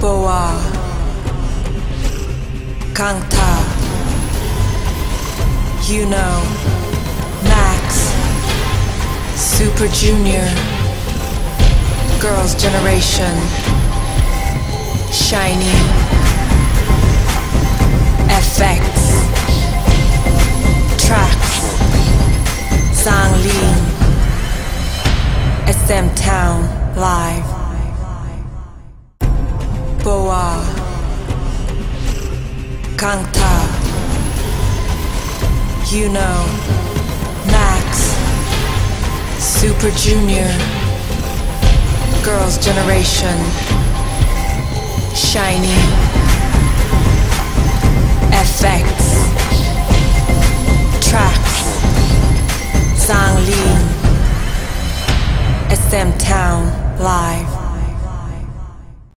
BoA. Kangta Yunho Max. Super Junior. Girls' Generation. SHINee. f(x) TRAX Zhang SM Town Live BoA. Kangta Yunho Max. Super Junior. Girls' Generation. SHINee. f(x) TRAX Zhang Li. SM Town Live